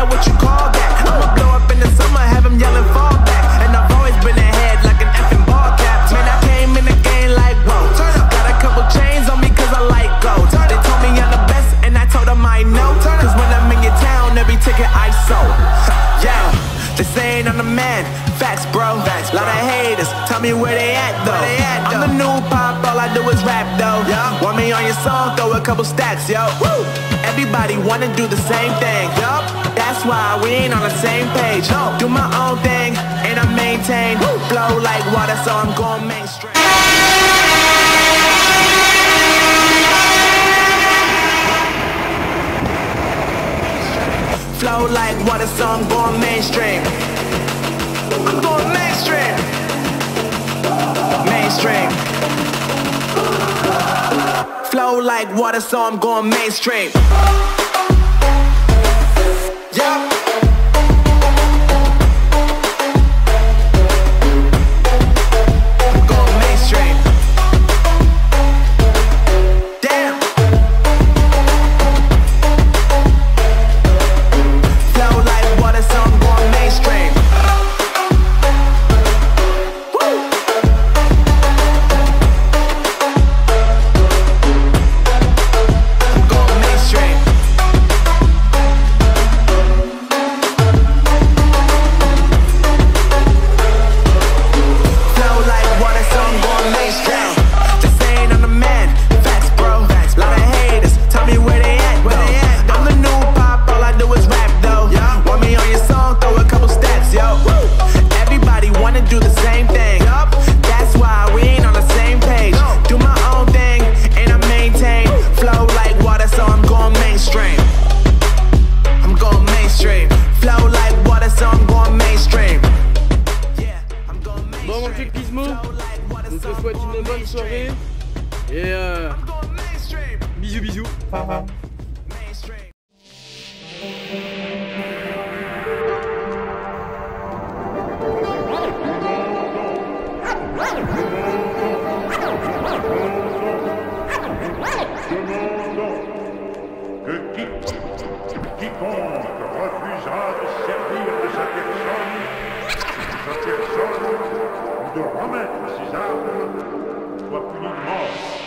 yeah, what you call that? I'ma blow up in the summer, have them yelling fall back. And I've always been ahead like an effing ball cap. Man, I came in the game like, whoa. Got a couple chains on me cause I like gold. They told me I'm the best, and I told them I know. Cause when I'm in your town, every ticket I sold. Yeah, they saying I'm the man. Facts, bro. Facts, Lot of haters. Tell me where they at though. They at, I'm the new pop, all I do is rap though. Yeah. Want me on your song? Throw a couple stacks, yo. Woo. Everybody wanna do the same thing. Yup. That's why we ain't on the same page. No. Do my own thing, and I maintain. Woo. Flow like water, so I'm going mainstream. Flow like water, so I'm going mainstream. I'm going mainstream. Mainstream. Flow like water, so I'm going mainstream. Yeah. bonne. Et euh, bisous, bisous. De remettre ses armes soit puni de mort.